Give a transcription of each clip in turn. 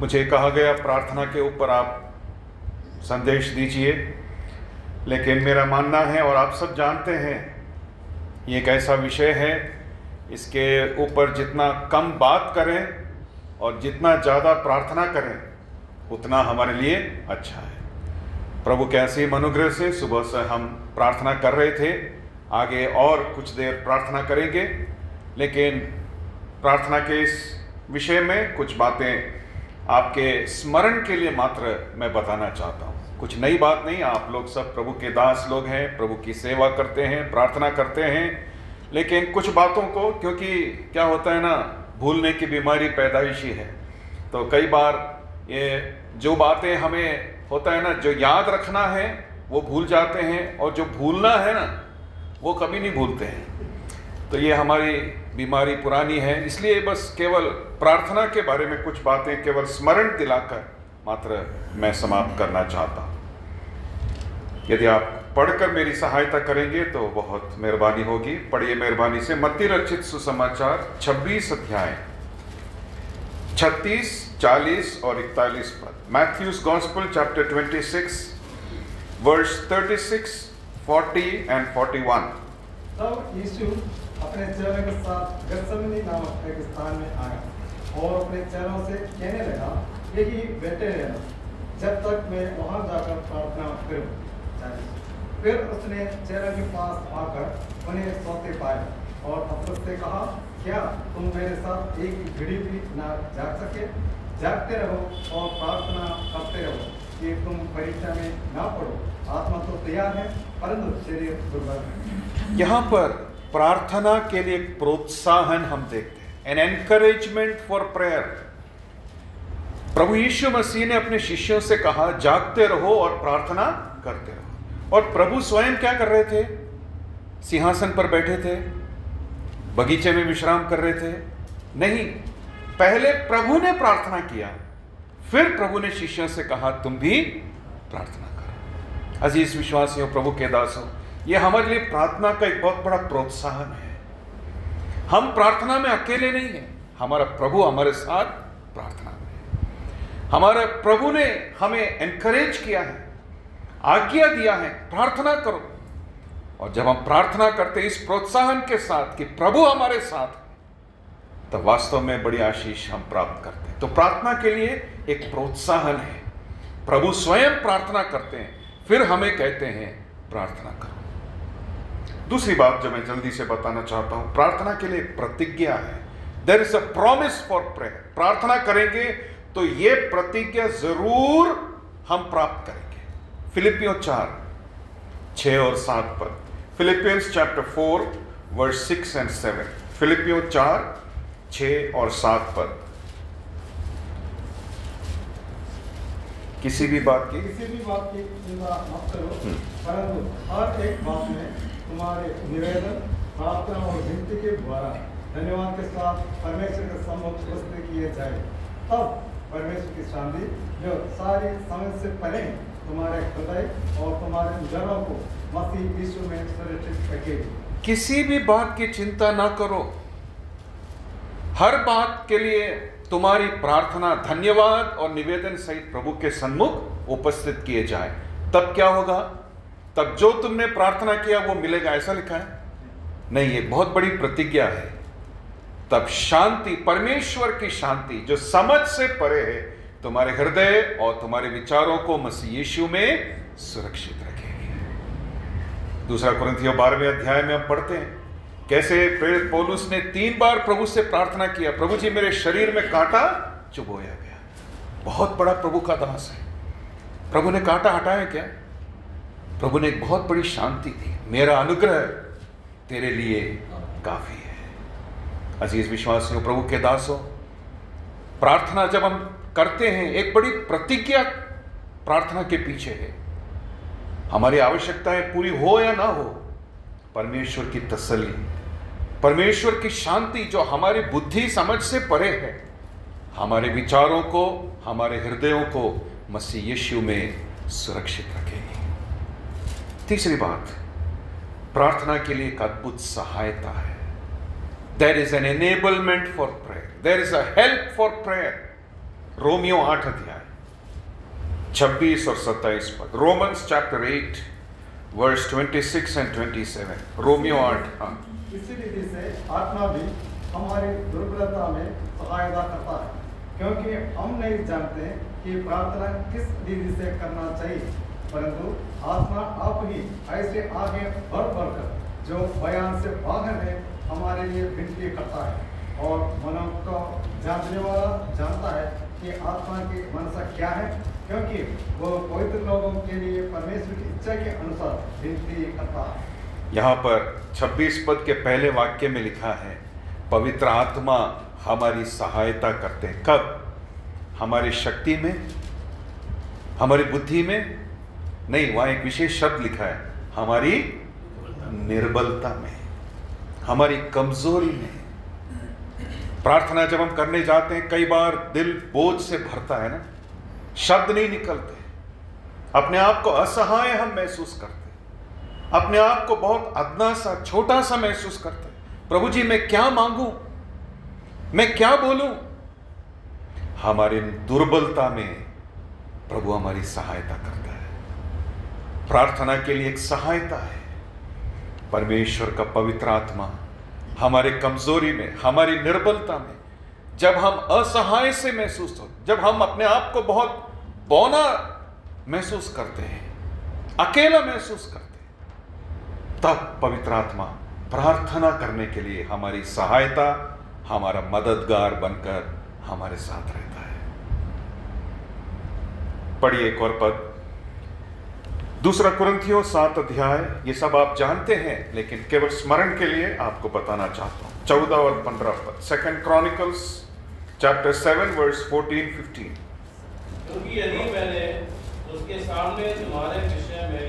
मुझे कहा गया प्रार्थना के ऊपर आप संदेश दीजिए, लेकिन मेरा मानना है और आप सब जानते हैं, ये एक ऐसा विषय है, इसके ऊपर जितना कम बात करें और जितना ज़्यादा प्रार्थना करें, उतना हमारे लिए अच्छा है। प्रभु के असीम अनुग्रह से सुबह से हम प्रार्थना कर रहे थे, आगे और कुछ देर प्रार्थना करेंगे, लेकिन प्रार्थना के इस विषय में कुछ बातें आपके स्मरण के लिए मात्र मैं बताना चाहता हूँ। कुछ नई बात नहीं, आप लोग सब प्रभु के दास लोग हैं, प्रभु की सेवा करते हैं, प्रार्थना करते हैं। लेकिन कुछ बातों को, क्योंकि क्या होता है ना, भूलने की बीमारी पैदाइशी है। तो कई बार ये जो बातें हमें होता है ना, जो याद रखना है, वो भूल जाते हैं, और जो भूलना है ना, वो कभी नहीं भूलते हैं। तो ये हमारी बीमारी पुरानी है इसलिए बस केवल प्रार्थना के बारे में कुछ बातें केवल स्मरण दिलाकर मात्र मैं समाप्त करना चाहता हूँ। यदि आप पढ़कर मेरी सहायता करेंगे तो बहुत मेहरबानी होगी। पढ़िए मेहरबानी से मत्ती रचित सुसमाचार 26 अध्याय। 36, 40 और 41 पद। Matthew's gospel chapter 26 verse 36, 40 and 41 तब यीशु अपने चेहरे के साथ गत्समनी नामक एक स्थान में आया और अपने चेलों से कहने लगा यही बैठे रहना। जब तक मैं वहाँ जाकर प्रार्थना करूँ। फिर उसने चेलों के पास आकर उन्हें सोते पाए और पतरस से कहा, क्या तुम मेरे साथ एक घड़ी भी ना जाग सके? जागते रहो और प्रार्थना करते रहो कि तुम परीक्षा में ना पढ़ो। आत्मा तो तैयार है, परंतु शरीर दुर्बल है। यहाँ पर प्रार्थना के लिए एक प्रोत्साहन हम देखते हैं। एन एनकरेजमेंट फॉर प्रेयर प्रभु यीशु मसीह ने अपने शिष्यों से कहा, जागते रहो और प्रार्थना करते रहो। और प्रभु स्वयं क्या कर रहे थे? सिंहासन पर बैठे थे, बगीचे में विश्राम कर रहे थे। नहीं, पहले प्रभु ने प्रार्थना किया, फिर प्रभु ने शिष्यों से कहा, तुम भी प्रार्थना करो। अज़ीज़ विश्वासियों, प्रभु के दासों ये हमारे लिए प्रार्थना का एक बहुत बड़ा प्रोत्साहन है। हम प्रार्थना में अकेले नहीं हैं। हमारा प्रभु हमारे साथ प्रार्थना में हमारे प्रभु ने हमें एनकरेज किया है, आज्ञा दिया है, प्रार्थना करो। और जब हम प्रार्थना करते इस प्रोत्साहन के साथ कि प्रभु हमारे साथ तो वास्तव में बड़ी आशीष हम प्राप्त करते हैं। तो प्रार्थना के लिए एक प्रोत्साहन है। प्रभु स्वयं प्रार्थना करते हैं, फिर हमें कहते हैं, प्रार्थना करो। दूसरी बात जो मैं जल्दी से बताना चाहता हूँ, प्रार्थना के लिए प्रतिज्ञा है। There is a promise for prayer प्रार्थना करेंगे तो ये प्रतिज्ञा ज़रूर हम प्राप्त करेंगे। फिलिपियो चार छ और सात पर। Philippians chapter four verse six and seven फिलिपियो चार छ और सात पर। किसी भी बात की। किसी भी बात की चिंता मत करो। परंतु हर एक बात में तुम्हारे निवेदन प्रार्थना और विनती के द्वारा धन्यवाद के साथ परमेश्वर के सम्मुख प्रस्तुत किए जाए। तब परमेश्वर की शांति जो सारी समझ से परे तुम्हारे हृदय और तुम्हारे जड़ों को मसीह यीशु में सुरक्षित रखेगी किसी भी बात की चिंता ना करो। हर बात के लिए तुम्हारी प्रार्थना धन्यवाद और निवेदन सहित प्रभु के सन्मुख उपस्थित किए जाए। तब क्या होगा? तब जो तुमने प्रार्थना किया, वो मिलेगा, ऐसा लिखा है? नहीं, ये बहुत बड़ी प्रतिज्ञा है। तब शांति, परमेश्वर की शांति, जो समझ से परे है, तुम्हारे हृदय और तुम्हारे विचारों को मसीह यीशु में सुरक्षित रखेगी। दूसरा कुरंथियों बारहवें अध्याय में हम पढ़ते हैं। कैसे प्रेरित पौलुस ने तीन बार प्रभु से प्रार्थना किया, प्रभु जी मेरे शरीर में कांटा चुभोया गया। बहुत बड़ा प्रभु का दास है। प्रभु ने कांटा हटाया क्या? प्रभु ने एक बहुत बड़ी शांति दी। मेरा अनुग्रह तेरे लिए काफ़ी है। अज़ीज़ विश्वासियों, प्रभु के दासों, प्रार्थना जब हम करते हैं, एक बड़ी प्रतिज्ञा प्रार्थना के पीछे है। हमारी आवश्यकताएँ पूरी हो या ना हो, परमेश्वर की तसल्ली परमेश्वर की शांति जो हमारी बुद्धि समझ से परे है, हमारे विचारों को, हमारे हृदयों को मसीह यीशु में सुरक्षित रखेगी। तीसरी बात, प्रार्थना के लिए एक अद्भुत सहायता है। There is an enablement for prayer there is a help for prayer Romeo आठ अध्याय 26 और 27 पद, रोमन्स चैप्टर 8 वर्स 26 एंड 27 रोमियो आठ हाँ। इसी रीति से आत्मा भी हमारी दुर्बलता में सहायता करता है। क्योंकि हम नहीं जानते कि प्रार्थना किस रीति से करना चाहिए, परंतु आत्मा आप ही ऐसे आगे बढ़ बढ़कर जो बयान से बाहर है, हमारे लिए विनती करता है और मनो को जानने वाला जानता है कि आत्मा की मनसा क्या है, क्योंकि वो पवित्र लोगों के लिए परमेश्वर की इच्छा के अनुसार विनती करता है। यहाँ पर 26 पद के पहले वाक्य में लिखा है, पवित्र आत्मा हमारी सहायता करते हैं। कब? हमारी शक्ति में? हमारी बुद्धि में? नहीं, वहाँ एक विशेष शब्द लिखा है, हमारी निर्बलता में, हमारी कमज़ोरी में। प्रार्थना जब हम करने जाते हैं, कई बार दिल बोझ से भरता है ना, शब्द नहीं निकलते, अपने आप को असहाय हम महसूस करते अपने आप को बहुत अदना सा, छोटा सा महसूस करते प्रभु जी, मैं क्या मांगू? मैं क्या बोलूँ? हमारी दुर्बलता में प्रभु हमारी सहायता करता है। प्रार्थना के लिए एक सहायता है। परमेश्वर का पवित्र आत्मा हमारे कमज़ोरी में, हमारी निर्बलता में, जब हम असहाय से महसूस हो, जब हम अपने आप को बहुत बौना महसूस करते हैं, अकेला महसूस करते हैं तब पवित्र आत्मा प्रार्थना करने के लिए हमारी सहायता, हमारा मददगार बनकर हमारे साथ रहता है। पढ़िए एक और पद। दूसरा कुरंथियों सात अध्याय, ये सब आप जानते हैं, लेकिन केवल स्मरण के लिए आपको बताना चाहता हूँ। चौदह और पंद्रह पद। Second Chronicles chapter seven verse fourteen fifteen क्योंकि यदि मैंने उसके सामने तुम्हारे विषय में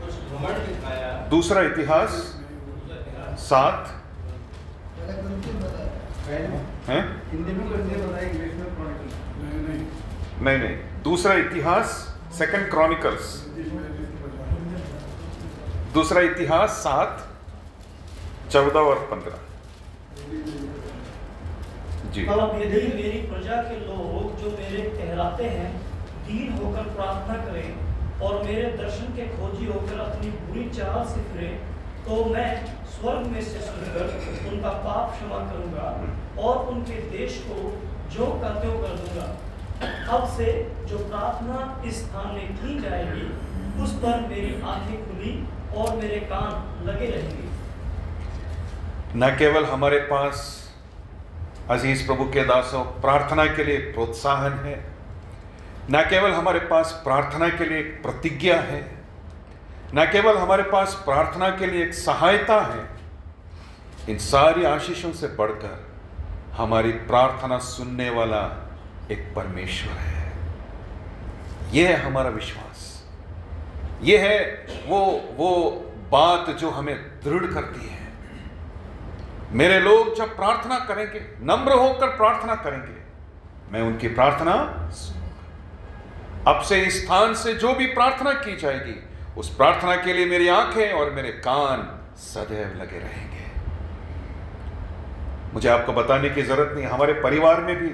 कुछ घमंड दिखाया दूसरा इतिहास सात। नहीं नहीं, दूसरा इतिहास सेकंड क्रॉनिकल्स दूसरा इतिहास सात, चौदह और पंद्रह। जी। यदि मेरी प्रजा के लोग जो मेरे कहलाते हैं, दीन होकर प्रार्थना करें और मेरे दर्शन के खोजी होकर अपनी बुरी चाल से फिरे तो मैं स्वर्ग में से सुनकर उनका पाप क्षमा करूँगा और उनके देश को जो का कर दूँगा। अब से जो प्रार्थना इस स्थान में की जाएगी, उस पर मेरी आँखें खुली और मेरे कान लगे रहेंगे। न केवल हमारे पास अज़ीज़ प्रभु के दासों, प्रार्थना के लिए प्रोत्साहन है न केवल हमारे पास प्रार्थना के लिए एक प्रतिज्ञा है, न केवल हमारे पास प्रार्थना के लिए एक सहायता है, इन सारी आशीषों से बढ़कर हमारी प्रार्थना सुनने वाला एक परमेश्वर है। यह है हमारा विश्वास। यह है वो वो बात जो हमें दृढ़ करती है। मेरे लोग जब प्रार्थना करेंगे, नम्र होकर प्रार्थना करेंगे, मैं उनकी प्रार्थना सुनूँगा। अब से इस स्थान से जो भी प्रार्थना की जाएगी, उस प्रार्थना के लिए मेरी आँखें और मेरे कान सदैव लगे रहेंगे। मुझे आपको बताने की ज़रूरत नहीं, हमारे परिवार में भी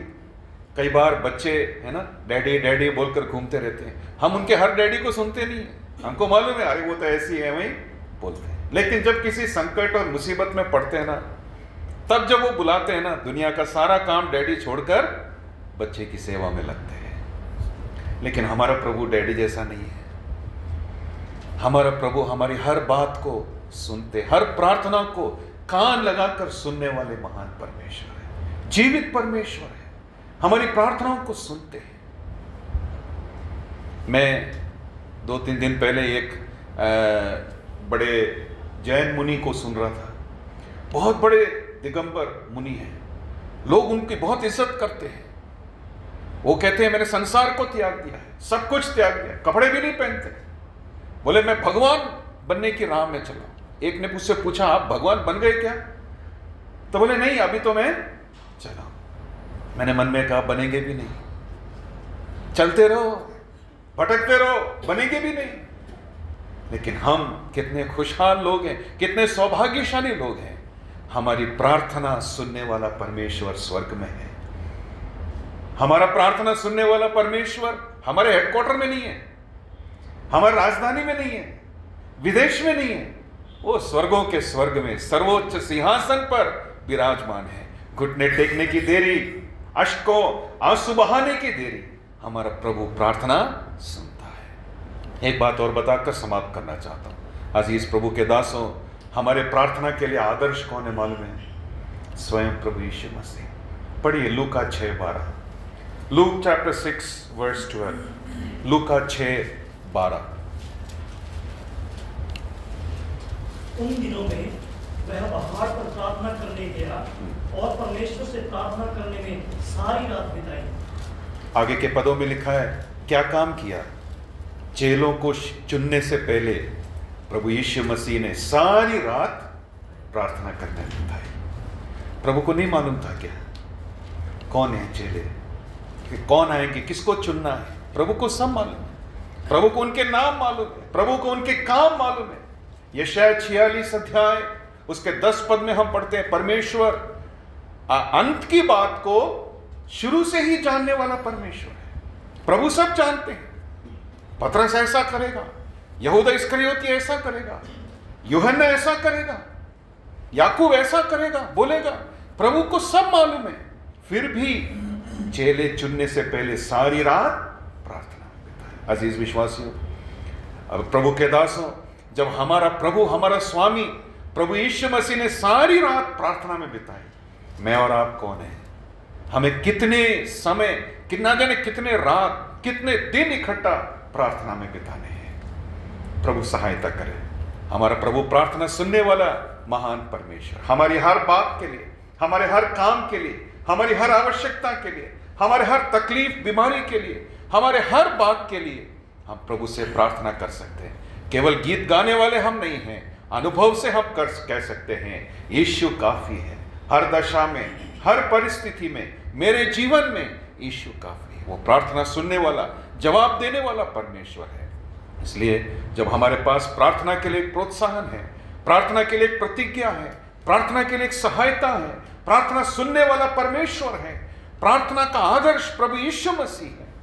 कई बार बच्चे, है ना, डैडी डैडी बोलकर घूमते रहते हैं। हम उनके हर डैडी को सुनते नहीं हमको मालूम है, अरे, वो तो ऐसी है, वही, बोलते हैं। लेकिन जब किसी संकट और मुसीबत में पड़ते हैं ना, तब जब वो बुलाते हैं ना, दुनिया का सारा काम डैडी छोड़कर बच्चे की सेवा में लगते हैं। लेकिन हमारा प्रभु डैडी जैसा नहीं है। हमारा प्रभु हमारी हर बात को सुनते, हर प्रार्थना को कान लगाकर सुनने वाले महान परमेश्वर है। जीवित परमेश्वर है। हमारी प्रार्थनाओं को सुनते हैं। मैं दो तीन दिन पहले एक बड़े जैन मुनि को सुन रहा था। बहुत बड़े दिगंबर मुनि हैं। लोग उनकी बहुत इज़्ज़त करते हैं। वो कहते हैं, मैंने संसार को त्याग दिया है, सब कुछ त्याग दिया कपड़े भी नहीं पहनते। बोले, मैं भगवान बनने की राह में चला एक ने मुझसे पूछा, आप भगवान बन गए क्या? तो बोले, नहीं, अभी तो मैं चला मैंने मन में कहा, बनेंगे भी नहीं। चलते रहो, भटकते रहो, बनेंगे भी नहीं। लेकिन हम कितने खुशहाल लोग हैं, कितने सौभाग्यशाली लोग हैं। हमारी प्रार्थना सुनने वाला परमेश्वर स्वर्ग में है। हमारा प्रार्थना सुनने वाला परमेश्वर हमारे हेडक्वार्टर में नहीं है, हमारी राजधानी में नहीं है, विदेश में नहीं है। वो स्वर्गों के स्वर्ग में, सर्वोच्च सिंहासन पर विराजमान है। घुटने टेकने की देरी, अश्को, आँसू बहाने की देरी, हमारा प्रभु प्रार्थना सुनता है। एक बात और बताकर समाप्त करना चाहता हूँ। अज़ीज़ प्रभु के दासों, हमारे प्रार्थना के लिए आदर्श कौन है मालूम है? स्वयं प्रभु यीशु मसीह। पढ़िए लूका छह बारह। Luke chapter six verse twelve लूका छह बारह। उन दिनों में वह पहाड़ पर प्रार्थना करने गया और परमेश्वर से प्रार्थना करने में सारी रात बिताई। आगे के पदों में लिखा है क्या काम किया? चेलों को चुनने से पहले प्रभु यीशु मसीह ने सारी रात प्रार्थना करने बिताई। प्रभु को नहीं मालूम था क्या? कौन है चेले कि कौन आएँगे, किसको चुनना है? प्रभु को सब मालूम है। प्रभु को उनके नाम मालूम है। प्रभु को उनके काम मालूम है। यह शायद छियालीस अध्याय, उसके दस पद में हम पढ़ते हैं, परमेश्वर अंत की बात को शुरू से ही जानने वाला परमेश्वर है। प्रभु सब जानते हैं। पत्रस ऐसा करेगा, यहूदा इसकरियोती ऐसा करेगा, यूहन्ना ऐसा करेगा, याकूब ऐसा करेगा, बोलेगा, प्रभु को सब मालूम है। फिर भी चेले चुनने से पहले सारी रात प्रार्थना अज़ीज़ विश्वासियों, अब प्रभु के दासों जब हमारा प्रभु, हमारा स्वामी, प्रभु यीशु मसीह ने सारी रात प्रार्थना में बिताई, मैं और आप कौन है? हमें कितने समय, कितना जाने कितने रात, कितने दिन इकट्ठा प्रार्थना में बिताने हैं। प्रभु सहायता करे। हमारा प्रभु प्रार्थना सुनने वाला महान परमेश्वर, हमारी हर बात के लिए, हमारे हर काम के लिए, हमारी हर आवश्यकता के लिए हमारे हर तकलीफ़, बीमारी के लिए, हमारे हर बात के लिए हम प्रभु से प्रार्थना कर सकते हैं। केवल गीत गाने वाले हम नहीं हैं, अनुभव से हम कर कह सकते हैं, यीशु काफ़ी है। हर दशा में, हर परिस्थिति में, मेरे जीवन में यीशु काफ़ी है। वो प्रार्थना सुनने वाला, जवाब देने वाला परमेश्वर है। इसलिए जब हमारे पास प्रार्थना के लिए एक प्रोत्साहन है, प्रार्थना के लिए एक प्रतिज्ञा है, प्रार्थना के लिए एक सहायता है, प्रार्थना सुनने वाला परमेश्वर है प्रार्थना का आदर्श प्रभु यीशु मसीह है।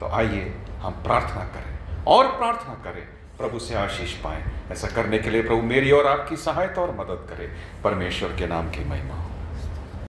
तो आइए हम प्रार्थना करें और प्रार्थना करें। प्रभु से आशीष पाएँ। ऐसा करने के लिए प्रभु मेरी और आपकी सहायता और मदद करे। परमेश्वर के नाम की महिमा हो।